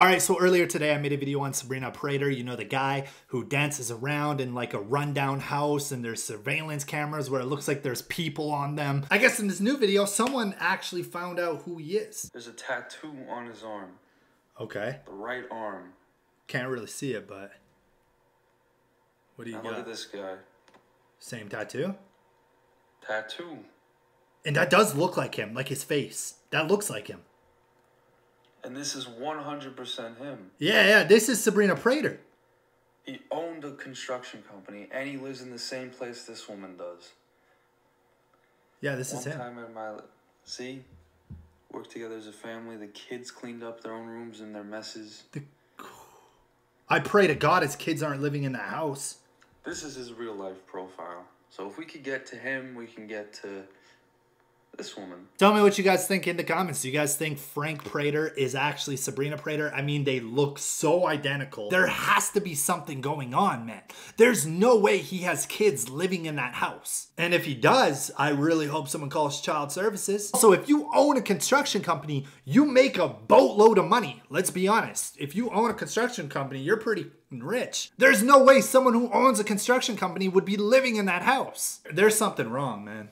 All right, so earlier today I made a video on Sabrina Prater, you know, the guy who dances around in like a rundown house and there's surveillance cameras where it looks like there's people on them. I guess in this new video, someone actually found out who he is. There's a tattoo on his arm, Okay. the right arm. Can't really see it, but what do you Now look got? at this guy. Same tattoo? Tattoo. And that does look like him, like his face. That looks like him. And this is 100% him. Yeah, yeah, this is Sabrina Prater. He owned a construction company and he lives in the same place this woman does. Yeah, this One is him. time in my li- see, work together as a family. The kids cleaned up their own rooms and their messes. I pray to God his kids aren't living in the house. This is his real life profile. So if we could get to him, we can get to this woman. Tell me what you guys think in the comments. Do you guys think Frank Prater is actually Sabrina Prater? I mean, they look so identical. There has to be something going on, man. There's no way he has kids living in that house. And if he does, I really hope someone calls child services. So if you own a construction company, you make a boatload of money. Let's be honest. If you own a construction company, you're pretty rich. There's no way someone who owns a construction company would be living in that house. There's something wrong, man.